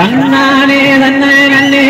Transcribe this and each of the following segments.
തന്നെ തന്നെ തന്നെ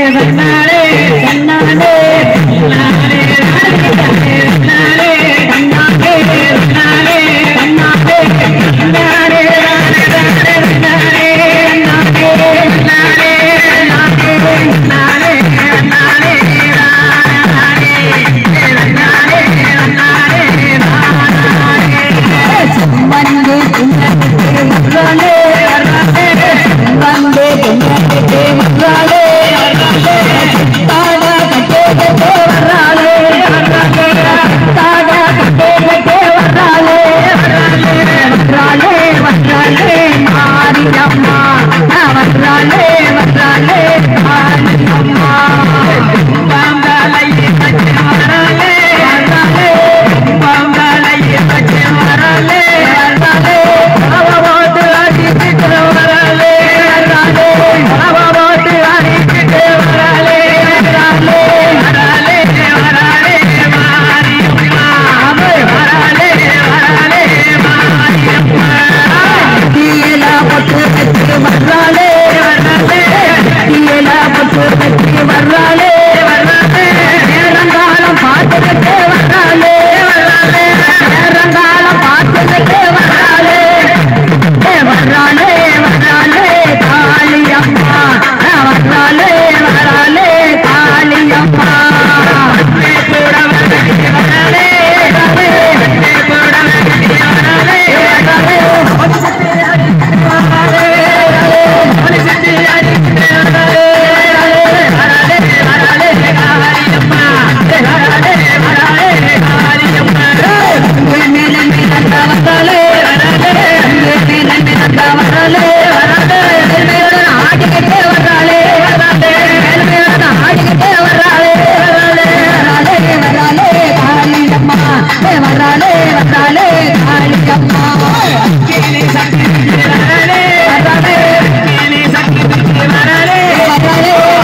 love.